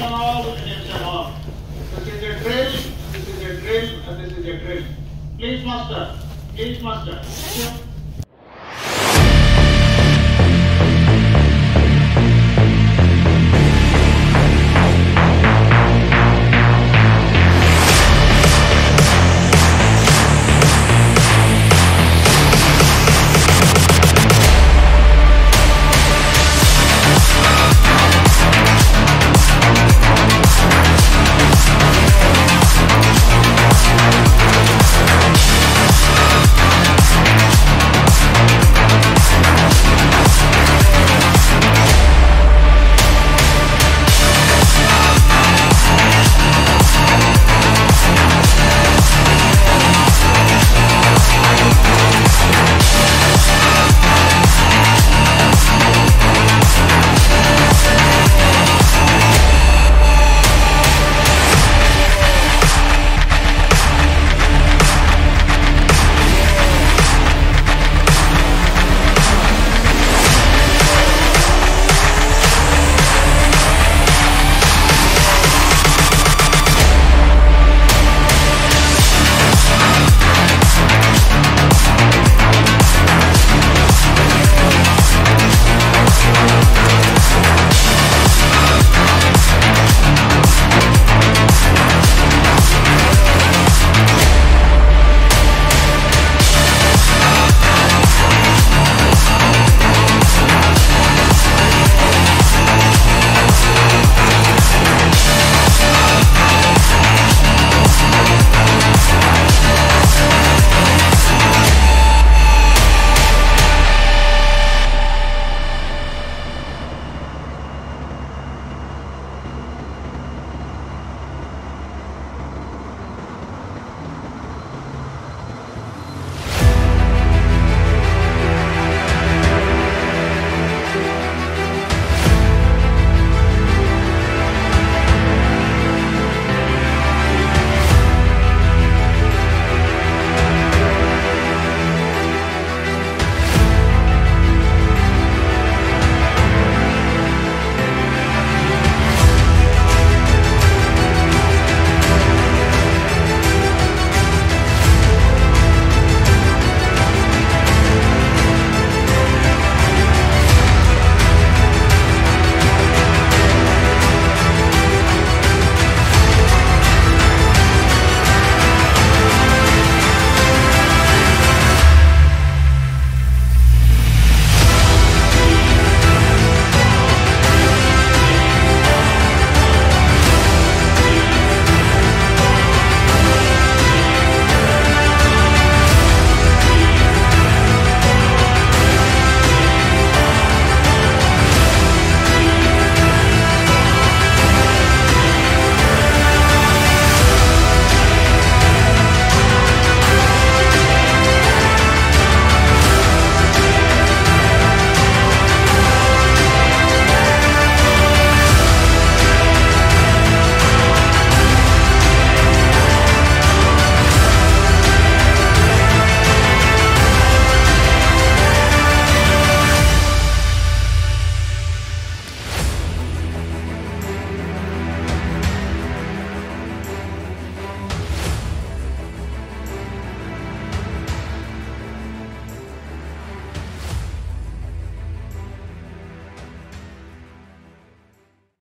all, attention all, attention all. This is a drill, this is a drill, and this is a drill. Please master, please master.